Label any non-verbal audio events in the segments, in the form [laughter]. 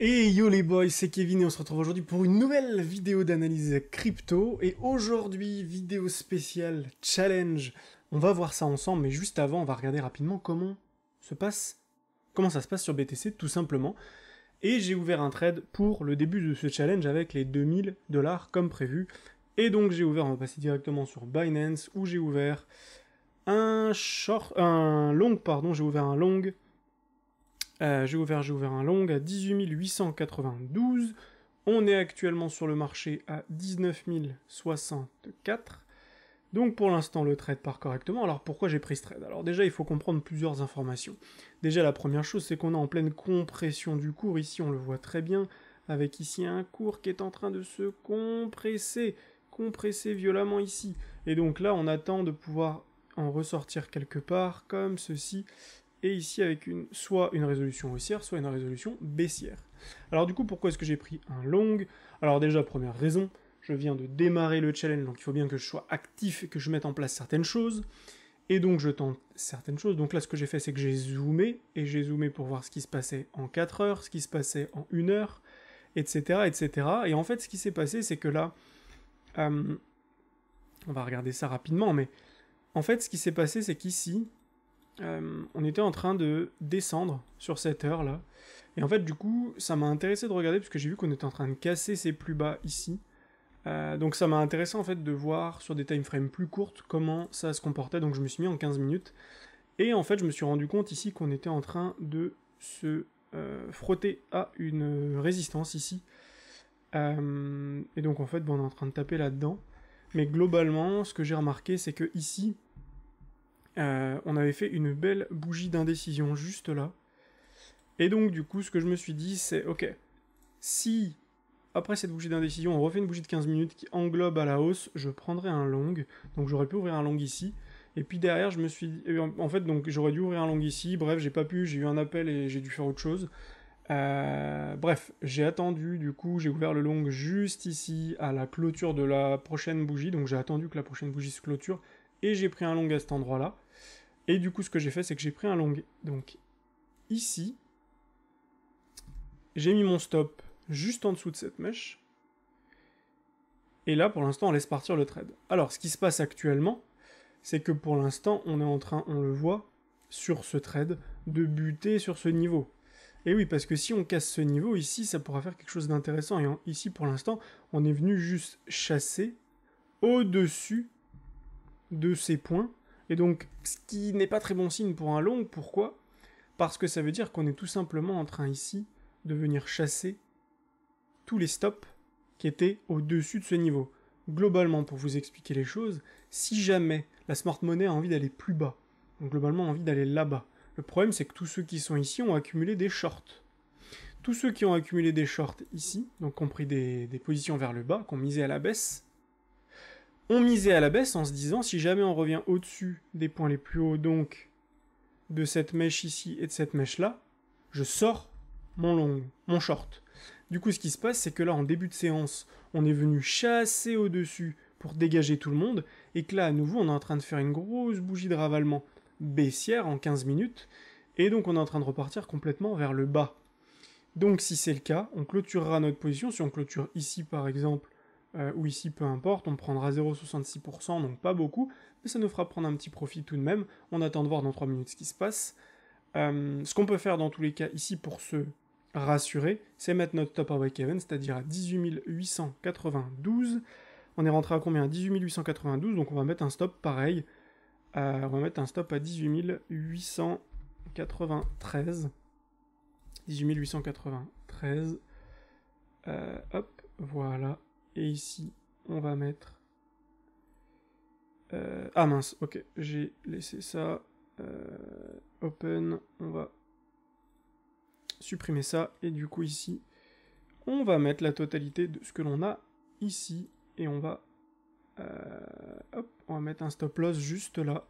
Et yo les boys, c'est Kevin et on se retrouve aujourd'hui pour une nouvelle vidéo d'analyse crypto. Et aujourd'hui, vidéo spéciale challenge. On va voir ça ensemble, mais juste avant, on va regarder rapidement comment se passe, comment ça se passe sur BTC tout simplement. Et j'ai ouvert un trade pour le début de ce challenge avec les 2000 dollars comme prévu. Et donc j'ai ouvert, on va passer directement sur Binance où j'ai ouvert un short, un long, pardon, j'ai ouvert un long j'ai ouvert, j'ai ouvert un long à 18 892. On est actuellement sur le marché à 19 064. Donc pour l'instant le trade part correctement. Alors pourquoi j'ai pris ce trade? Alors déjà il faut comprendre plusieurs informations. Déjà la première chose c'est qu'on est en pleine compression du cours. Ici on le voit très bien avec ici un cours qui est en train de se compresser. Compresser violemment ici. Et donc là on attend de pouvoir en ressortir quelque part comme ceci et ici avec une, soit une résolution haussière, soit une résolution baissière. Alors du coup, pourquoi est-ce que j'ai pris un long? Alors déjà, première raison, je viens de démarrer le challenge, donc il faut bien que je sois actif et que je mette en place certaines choses. Et donc je tente certaines choses. Donc là, ce que j'ai fait, c'est que j'ai zoomé, et j'ai zoomé pour voir ce qui se passait en 4 heures, ce qui se passait en 1 heure, etc. etc. Et en fait, ce qui s'est passé, c'est que là, euh, on va regarder ça rapidement, mais en fait, ce qui s'est passé, c'est qu'ici, euh, on était en train de descendre sur cette heure là. Et en fait, du coup, ça m'a intéressé de regarder parce que j'ai vu qu'on était en train de casser ces plus bas ici. Euh, donc ça m'a intéressé en fait de voir sur des time frames plus courtes comment ça se comportait. Donc je me suis mis en 15 minutes. Et en fait, je me suis rendu compte ici qu'on était en train de se euh, frotter à une résistance ici. et donc en fait, on est en train de taper là-dedans. Mais globalement, ce que j'ai remarqué, c'est que ici, euh, on avait fait une belle bougie d'indécision juste là. Et donc du coup, ce que je me suis dit, c'est ok, si après cette bougie d'indécision, on refait une bougie de 15 minutes qui englobe à la hausse, je prendrais un long. Donc j'aurais pu ouvrir un long ici. Et puis derrière, je me suis dit, en fait, donc j'aurais dû ouvrir un long ici. Bref, j'ai pas pu, j'ai eu un appel et j'ai dû faire autre chose. Euh, bref, j'ai attendu, du coup, j'ai ouvert le long juste ici à la clôture de la prochaine bougie. Donc j'ai attendu que la prochaine bougie se clôture et j'ai pris un long à cet endroit-là. Et du coup, ce que j'ai fait, c'est que j'ai pris un long. Donc, ici, j'ai mis mon stop juste en dessous de cette mèche. Et là, pour l'instant, on laisse partir le trade. Alors, ce qui se passe actuellement, c'est que pour l'instant, on est en train, on le voit, sur ce trade, de buter sur ce niveau. Et oui, parce que si on casse ce niveau, ici, ça pourra faire quelque chose d'intéressant. Et ici, pour l'instant, on est venu juste chasser au-dessus de ces points et donc, ce qui n'est pas très bon signe pour un long, pourquoi? Parce que ça veut dire qu'on est tout simplement en train ici de venir chasser tous les stops qui étaient au-dessus de ce niveau. Globalement, pour vous expliquer les choses, si jamais la smart money a envie d'aller plus bas, donc globalement envie d'aller là-bas, le problème c'est que tous ceux qui sont ici ont accumulé des shorts. Tous ceux qui ont accumulé des shorts ici, donc ont pris des, des positions vers le bas, qui ont misé à la baisse, on misait à la baisse en se disant si jamais on revient au-dessus des points les plus hauts donc de cette mèche ici et de cette mèche là, je sors mon long, mon short. Du coup ce qui se passe c'est que là en début de séance on est venu chasser au-dessus pour dégager tout le monde et que là à nouveau on est en train de faire une grosse bougie de ravalement baissière en 15 minutes et donc on est en train de repartir complètement vers le bas. Donc si c'est le cas, on clôturera notre position. Si on clôture ici par exemple euh, ou ici peu importe, on prendra 0,66%, donc pas beaucoup, mais ça nous fera prendre un petit profit tout de même. On attend de voir dans 3 minutes ce qui se passe. Euh, ce qu'on peut faire dans tous les cas ici pour se rassurer, c'est mettre notre top à break-even, c'est-à-dire à 18 892. On est rentré à combien? À 18 892, donc on va mettre un stop pareil. Euh, on va mettre un stop à 18 893. 18 893. hop, voilà. Et ici, on va mettre... Euh, ah mince, ok, j'ai laissé ça. Euh, open, on va supprimer ça. Et du coup ici, on va mettre la totalité de ce que l'on a ici. Et on va... Euh, on va mettre un stop loss juste là.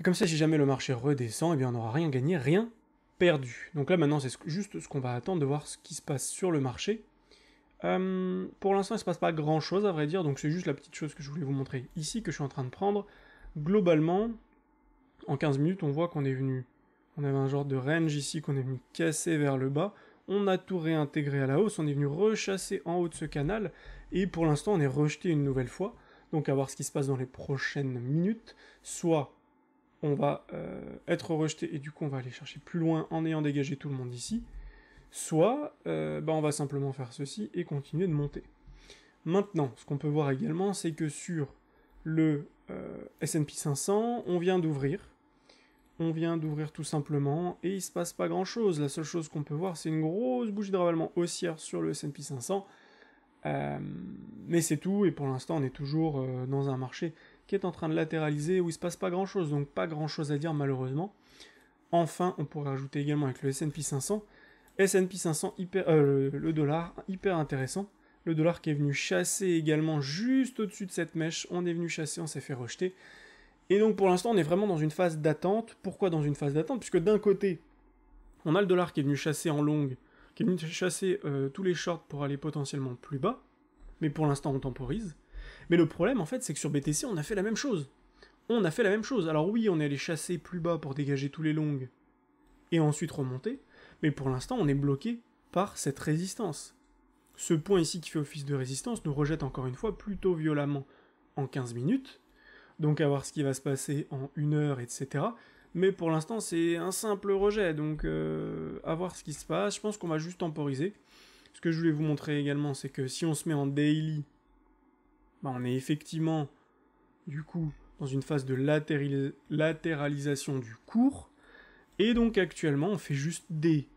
Et comme ça, si jamais le marché redescend, eh bien on n'aura rien gagné, rien perdu. Donc là maintenant, c'est juste ce qu'on va attendre de voir ce qui se passe sur le marché. Euh, pour l'instant, il se passe pas grand chose à vrai dire, donc c'est juste la petite chose que je voulais vous montrer ici que je suis en train de prendre. Globalement, en 15 minutes, on voit qu'on est venu. On avait un genre de range ici qu'on est venu casser vers le bas. On a tout réintégré à la hausse, on est venu rechasser en haut de ce canal, et pour l'instant on est rejeté une nouvelle fois. Donc à voir ce qui se passe dans les prochaines minutes. Soit on va euh, être rejeté et du coup on va aller chercher plus loin en ayant dégagé tout le monde ici. Soit euh, bah, on va simplement faire ceci et continuer de monter. Maintenant, ce qu'on peut voir également, c'est que sur le euh, S&P 500, on vient d'ouvrir. On vient d'ouvrir tout simplement et il se passe pas grand chose. La seule chose qu'on peut voir, c'est une grosse bougie de ravalement haussière sur le S&P 500. Euh, mais c'est tout, et pour l'instant on est toujours dans un marché qui est en train de latéraliser, où il se passe pas grand chose, donc pas grand chose à dire malheureusement. Enfin, on pourrait ajouter également avec le S&P 500, S&P 500 hyper, le dollar hyper intéressant, le dollar qui est venu chasser également juste au-dessus de cette mèche. On est venu chasser, on s'est fait rejeter. Et donc pour l'instant, on est vraiment dans une phase d'attente. Pourquoi dans une phase d'attente? Puisque d'un côté, on a le dollar qui est venu chasser en longue, qui est venu chasser euh, tous les shorts pour aller potentiellement plus bas. Mais pour l'instant, on temporise. Mais le problème, en fait, c'est que sur BTC, on a fait la même chose. On a fait la même chose. Alors oui, on est allé chasser plus bas pour dégager tous les longs et ensuite remonter. Mais pour l'instant, on est bloqué par cette résistance. Ce point ici qui fait office de résistance nous rejette encore une fois plutôt violemment en 15 minutes, donc à voir ce qui va se passer en une heure, etc. Mais pour l'instant c'est un simple rejet, donc euh, à voir ce qui se passe, je pense qu'on va juste temporiser. Ce que je voulais vous montrer également, c'est que si on se met en daily, bah, on est effectivement du coup dans une phase de latéralisation du cours, et donc actuellement on fait juste des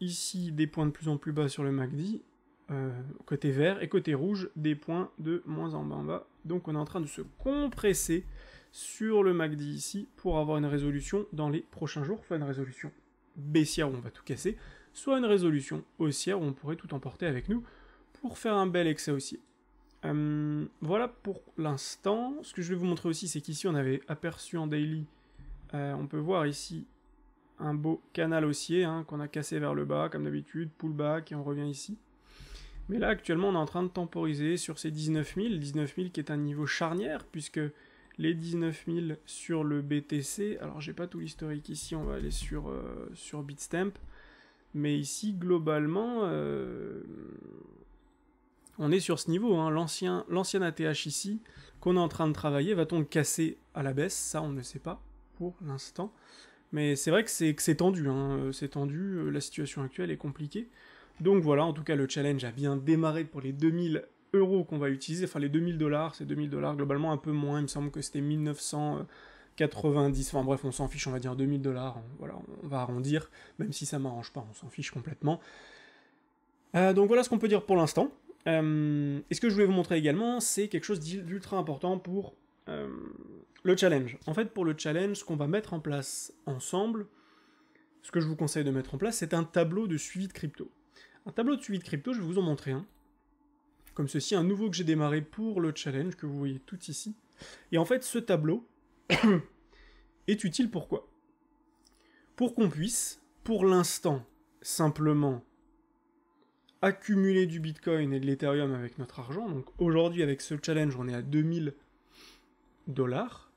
ici des points de plus en plus bas sur le MACD, euh, côté vert, et côté rouge, des points de moins en bas en bas. Donc on est en train de se compresser sur le MACD ici pour avoir une résolution dans les prochains jours, soit une résolution baissière où on va tout casser, soit une résolution haussière où on pourrait tout emporter avec nous pour faire un bel excès haussier. Euh, voilà pour l'instant. Ce que je vais vous montrer aussi, c'est qu'ici on avait aperçu en daily, euh, on peut voir ici un beau canal haussier hein, qu'on a cassé vers le bas, comme d'habitude, pullback, et on revient ici. Mais là, actuellement, on est en train de temporiser sur ces 19 000, 19 000 qui est un niveau charnière, puisque les 19 000 sur le BTC, alors j'ai pas tout l'historique ici, on va aller sur, euh, sur Bitstamp, mais ici, globalement, euh, on est sur ce niveau, hein. l'ancien ATH ici, qu'on est en train de travailler, va-t-on casser à la baisse? Ça, on ne sait pas pour l'instant. Mais c'est vrai que c'est tendu, hein. Euh, c'est tendu, euh, la situation actuelle est compliquée. Donc voilà, en tout cas le challenge a bien démarré pour les 2000 euros qu'on va utiliser, enfin les 2000 dollars, c'est 2000 dollars, globalement un peu moins, il me semble que c'était 1990, enfin bref, on s'en fiche, on va dire 2000 dollars, voilà, on va arrondir, même si ça m'arrange pas, on s'en fiche complètement. Euh, donc voilà ce qu'on peut dire pour l'instant. et ce que je voulais vous montrer également, c'est quelque chose d'ultra important pour le challenge. En fait, pour le challenge, ce qu'on va mettre en place ensemble, ce que je vous conseille de mettre en place, c'est un tableau de suivi de crypto. Un tableau de suivi de crypto, je vais vous en montrer un. Comme ceci, un nouveau que j'ai démarré pour le challenge, que vous voyez tout ici. Et en fait, ce tableau [coughs] est utile pourquoi Pour qu'on puisse, pour l'instant, simplement accumuler du Bitcoin et de l'Ethereum avec notre argent. Donc aujourd'hui, avec ce challenge, on est à 2000 dollars.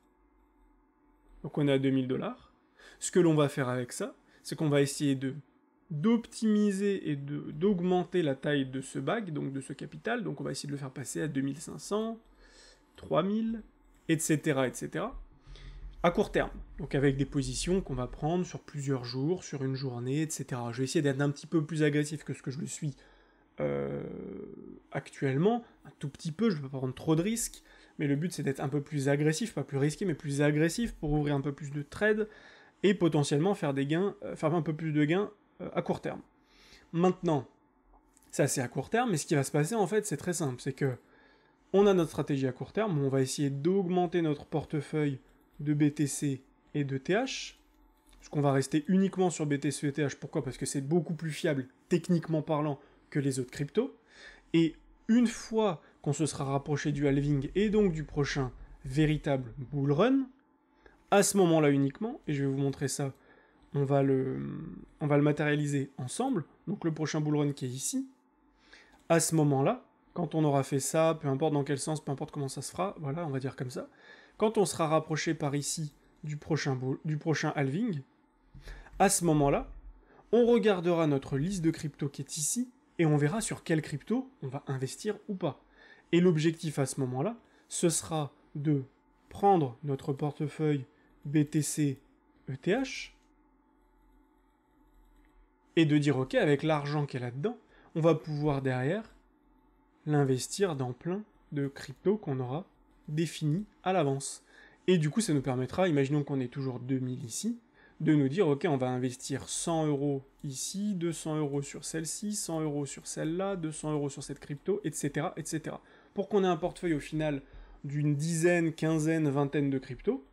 Donc on est à 2000 dollars. Ce que l'on va faire avec ça, c'est qu'on va essayer de d'optimiser et d'augmenter la taille de ce bag, donc de ce capital. Donc on va essayer de le faire passer à 2500, 3000, etc., etc. À court terme. Donc avec des positions qu'on va prendre sur plusieurs jours, sur une journée, etc. Je vais essayer d'être un petit peu plus agressif que ce que je le suis euh, actuellement. Un tout petit peu, je ne veux pas prendre trop de risques mais le but c'est d'être un peu plus agressif, pas plus risqué, mais plus agressif pour ouvrir un peu plus de trades et potentiellement faire des gains, euh, faire un peu plus de gains euh, à court terme. Maintenant, ça c'est à court terme, mais ce qui va se passer en fait c'est très simple, c'est que on a notre stratégie à court terme, on va essayer d'augmenter notre portefeuille de BTC et de TH, parce qu'on va rester uniquement sur BTC et TH, pourquoi? Parce que c'est beaucoup plus fiable, techniquement parlant, que les autres cryptos, et une fois qu'on se sera rapproché du halving et donc du prochain véritable bull run, à ce moment-là uniquement, et je vais vous montrer ça, on va le, matérialiser ensemble, donc le prochain bull run qui est ici, à ce moment-là, quand on aura fait ça, peu importe dans quel sens, peu importe comment ça se fera, voilà, on va dire comme ça, quand on sera rapproché par ici du prochain, du prochain halving, à ce moment-là, On regardera notre liste de crypto qui est ici, et on verra sur quelle crypto on va investir ou pas. Et l'objectif à ce moment-là, ce sera de prendre notre portefeuille BTC ETH et de dire ok avec l'argent qui est là-dedans, on va pouvoir derrière l'investir dans plein de cryptos qu'on aura définis à l'avance. Et du coup, ça nous permettra, imaginons qu'on ait toujours 2000 ici, de nous dire, ok, on va investir 100 euros ici, 200 euros sur celle-ci, 100 euros sur celle-là, 200 euros sur cette crypto, etc., etc. Pour qu'on ait un portefeuille au final d'une dizaine, quinzaine, vingtaine de cryptos,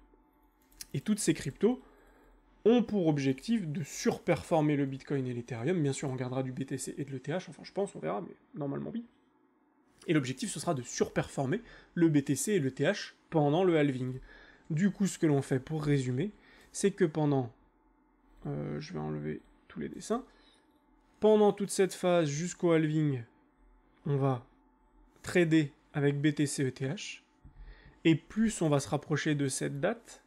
et toutes ces cryptos ont pour objectif de surperformer le Bitcoin et l'Ethereum. Bien sûr, on gardera du BTC et de l'ETH, enfin je pense, on verra, mais normalement oui. Et l'objectif, ce sera de surperformer le BTC et l'ETH pendant le halving. Du coup, ce que l'on fait pour résumer, c'est que pendant... Euh, je vais enlever tous les dessins. Pendant toute cette phase jusqu'au halving, on va trader avec BTC ETH. Et plus on va se rapprocher de cette date,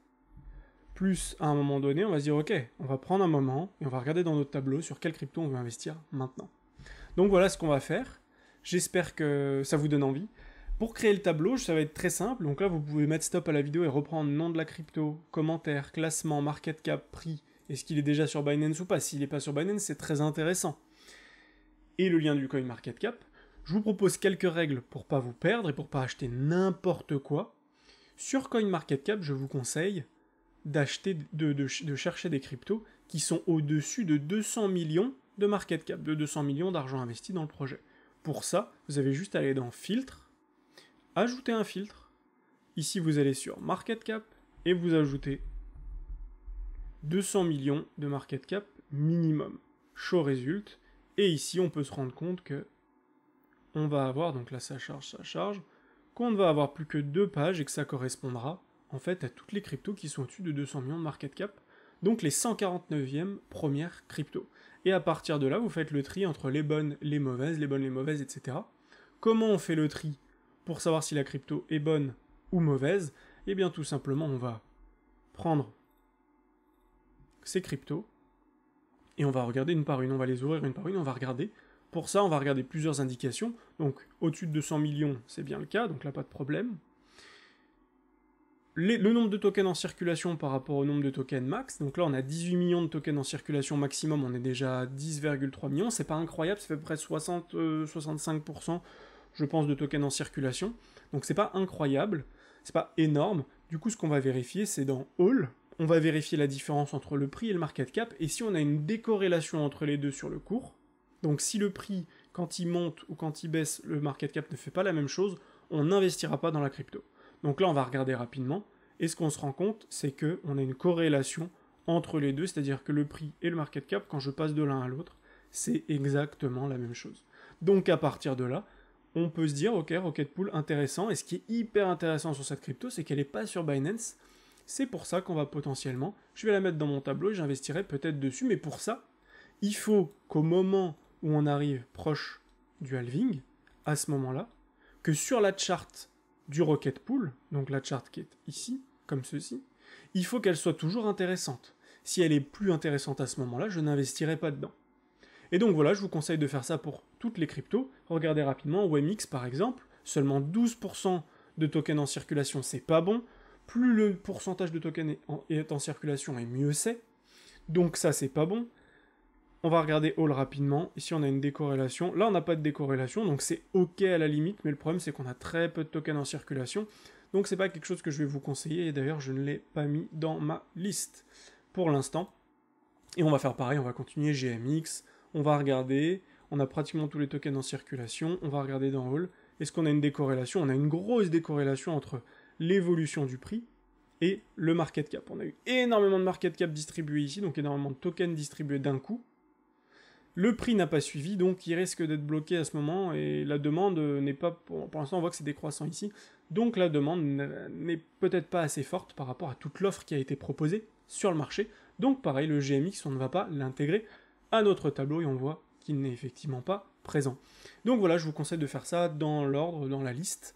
plus à un moment donné, on va se dire ok, on va prendre un moment et on va regarder dans notre tableau sur quelle crypto on veut investir maintenant. Donc voilà ce qu'on va faire. J'espère que ça vous donne envie. Pour créer le tableau, ça va être très simple. Donc là, vous pouvez mettre stop à la vidéo et reprendre nom de la crypto, commentaire, classement, market cap, prix. Est-ce qu'il est déjà sur Binance ou pas? S'il n'est pas sur Binance, c'est très intéressant. Et le lien du coin market cap. Je vous propose quelques règles pour pas vous perdre et pour pas acheter n'importe quoi. Sur CoinMarketCap, je vous conseille d'acheter, de, chercher des cryptos qui sont au-dessus de 200 millions de market cap, de 200 millions d'argent investi dans le projet. Pour ça, vous avez juste à aller dans Filtre, ajouter un filtre. Ici, vous allez sur Market Cap et vous ajoutez 200 millions de market cap minimum. Show Result. Et ici, on peut se rendre compte que on va avoir, donc là ça charge, ça charge, qu'on ne va avoir plus que deux pages et que ça correspondra en fait à toutes les cryptos qui sont au-dessus de 200 millions de market cap, donc les 149e premières cryptos. Et à partir de là, vous faites le tri entre les bonnes, les mauvaises, les bonnes, les mauvaises, etc. Comment on fait le tri pour savoir si la crypto est bonne ou mauvaise? Eh bien tout simplement, on va prendre ces cryptos et on va regarder une par une, on va les ouvrir une par une, on va regarder. Pour ça, on va regarder plusieurs indications. Donc au-dessus de 200 millions, c'est bien le cas, donc là pas de problème le nombre de tokens en circulation par rapport au nombre de tokens max. Donc là, on a 18 millions de tokens en circulation maximum, on est déjà à 10,3 millions. C'est pas incroyable, fait à peu près 60, 65%, euh, je pense, de tokens en circulation. Donc c'est pas incroyable, c'est pas énorme. Du coup, ce qu'on va vérifier, c'est dans All, on va vérifier la différence entre le prix et le market cap, et si on a une décorrélation entre les deux sur le cours, donc si le prix, quand il monte ou quand il baisse, le market cap ne fait pas la même chose, on n'investira pas dans la crypto. Donc là, on va regarder rapidement. Et ce qu'on se rend compte, c'est qu'on a une corrélation entre les deux, c'est-à-dire que le prix et le market cap, quand je passe de l'un à l'autre, c'est exactement la même chose. Donc à partir de là, on peut se dire, ok, Rocket Pool, intéressant. Et ce qui est hyper intéressant sur cette crypto, c'est qu'elle n'est pas sur Binance. C'est pour ça qu'on va potentiellement, je vais la mettre dans mon tableau et j'investirai peut-être dessus. Mais pour ça, il faut qu'au moment on arrive proche du halving, à ce moment-là, que sur la charte du Rocket Pool, donc la charte qui est ici, comme ceci, il faut qu'elle soit toujours intéressante. Si elle est plus intéressante à ce moment-là, je n'investirai pas dedans. Et donc voilà, je vous conseille de faire ça pour toutes les cryptos. Regardez rapidement, WMX par exemple, seulement 12% de tokens en circulation, c'est pas bon. Plus le pourcentage de tokens est en, circulation et mieux c'est. Donc ça c'est pas bon. On va regarder All rapidement. Ici, on a une décorrélation. Là, on n'a pas de décorrélation, donc c'est OK à la limite, mais le problème, c'est qu'on a très peu de tokens en circulation. Donc, c'est pas quelque chose que je vais vous conseiller, et d'ailleurs, je ne l'ai pas mis dans ma liste pour l'instant. Et on va faire pareil, on va continuer GMX, on va regarder, on a pratiquement tous les tokens en circulation, on va regarder dans All. Est-ce qu'on a une décorrélation? On a une grosse décorrélation entre l'évolution du prix et le market cap. On a eu énormément de market cap distribués ici, donc énormément de tokens distribués d'un coup. Le prix n'a pas suivi, donc il risque d'être bloqué à ce moment, et la demande n'est pas... Pour, l'instant, on voit que c'est décroissant ici, donc la demande n'est peut-être pas assez forte par rapport à toute l'offre qui a été proposée sur le marché. Donc pareil, le GMX, on ne va pas l'intégrer à notre tableau, et on voit qu'il n'est effectivement pas présent. Donc voilà, je vous conseille de faire ça dans l'ordre, dans la liste,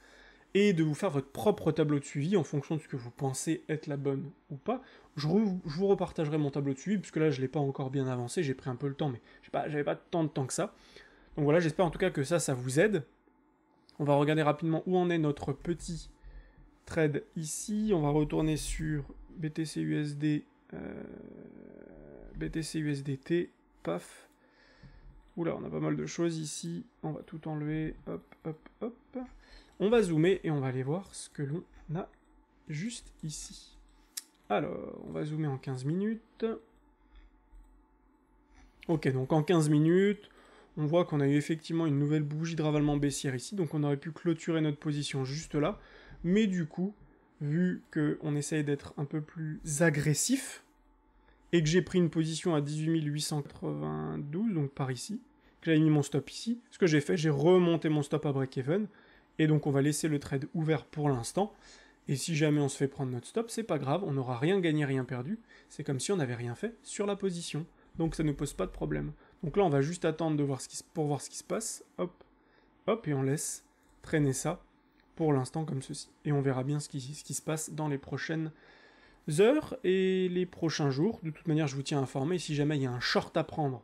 et de vous faire votre propre tableau de suivi en fonction de ce que vous pensez être la bonne ou pas. Je, vous repartagerai mon tableau de suivi, puisque là je ne l'ai pas encore bien avancé, j'ai pris un peu le temps, mais j'avais pas, pas tant de temps que ça. Donc voilà, j'espère en tout cas que ça, ça vous aide. On va regarder rapidement où en est notre petit trade ici. On va retourner sur BTC USD, euh, paf. Oula, on a pas mal de choses ici. On va tout enlever, hop, hop, hop. On va zoomer et on va aller voir ce que l'on a juste ici. Alors, on va zoomer en 15 minutes. Ok, donc en 15 minutes, on voit qu'on a eu effectivement une nouvelle bougie de ravalement baissière ici, donc on aurait pu clôturer notre position juste là, mais du coup, vu qu'on essaye d'être un peu plus agressif, et que j'ai pris une position à 18 892, donc par ici, que j'avais mis mon stop ici, ce que j'ai fait, j'ai remonté mon stop à break-even, et donc on va laisser le trade ouvert pour l'instant, et si jamais on se fait prendre notre stop, c'est pas grave, on n'aura rien gagné, rien perdu. C'est comme si on n'avait rien fait sur la position. Donc ça ne pose pas de problème. Donc là, on va juste attendre pour voir ce qui se passe. Hop, hop, et on laisse traîner ça pour l'instant comme ceci. Et on verra bien ce qui, ce qui se passe dans les prochaines heures et les prochains jours. De toute manière, je vous tiens informé. Si jamais il y a un short à prendre,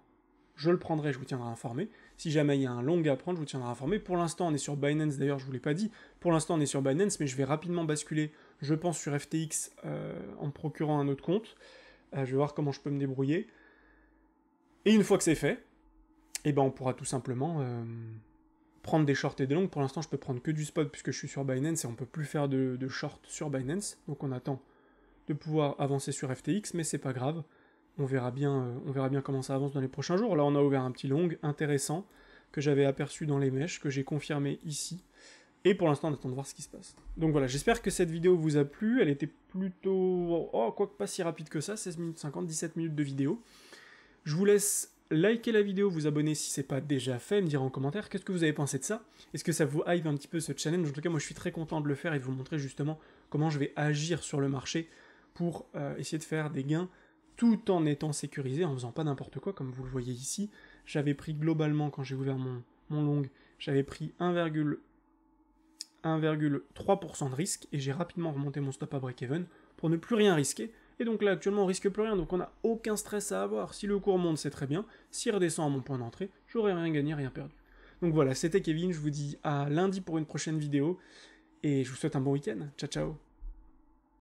je le prendrai, je vous tiendrai informé. Si jamais il y a un long à prendre, je vous tiendrai informé. Pour l'instant, on est sur Binance, d'ailleurs, je ne vous l'ai pas dit. Pour l'instant, on est sur Binance, mais je vais rapidement basculer, je pense, sur FTX euh, en procurant un autre compte. Euh, je vais voir comment je peux me débrouiller. Et une fois que c'est fait, eh ben, on pourra tout simplement euh, prendre des shorts et des longs. Pour l'instant, je peux prendre que du spot puisque je suis sur Binance et on peut plus faire de, de short sur Binance. Donc on attend de pouvoir avancer sur FTX, mais c'est pas grave. On verra, bien, euh, on verra bien comment ça avance dans les prochains jours. Là, on a ouvert un petit long intéressant que j'avais aperçu dans les mèches, que j'ai confirmé ici. Et pour l'instant, on attend de voir ce qui se passe. Donc voilà, j'espère que cette vidéo vous a plu. Elle était plutôt... Oh, quoique pas si rapide que ça, 16 minutes 50, 17 minutes de vidéo. Je vous laisse liker la vidéo, vous abonner si c'est pas déjà fait, me dire en commentaire qu'est-ce que vous avez pensé de ça. Est-ce que ça vous hype un petit peu ce challenge? En tout cas, moi je suis très content de le faire et de vous montrer justement comment je vais agir sur le marché pour euh, essayer de faire des gains tout en étant sécurisé, en faisant pas n'importe quoi, comme vous le voyez ici. J'avais pris globalement, quand j'ai ouvert mon, long, j'avais pris 1,3% de risque, et j'ai rapidement remonté mon stop à break-even pour ne plus rien risquer. Et donc là, actuellement, on risque plus rien, donc on n'a aucun stress à avoir. Si le cours monte, c'est très bien. S'il redescend à mon point d'entrée, j'aurais rien gagné, rien perdu. Donc voilà, c'était Kevin, je vous dis à lundi pour une prochaine vidéo, et je vous souhaite un bon week-end. Ciao, ciao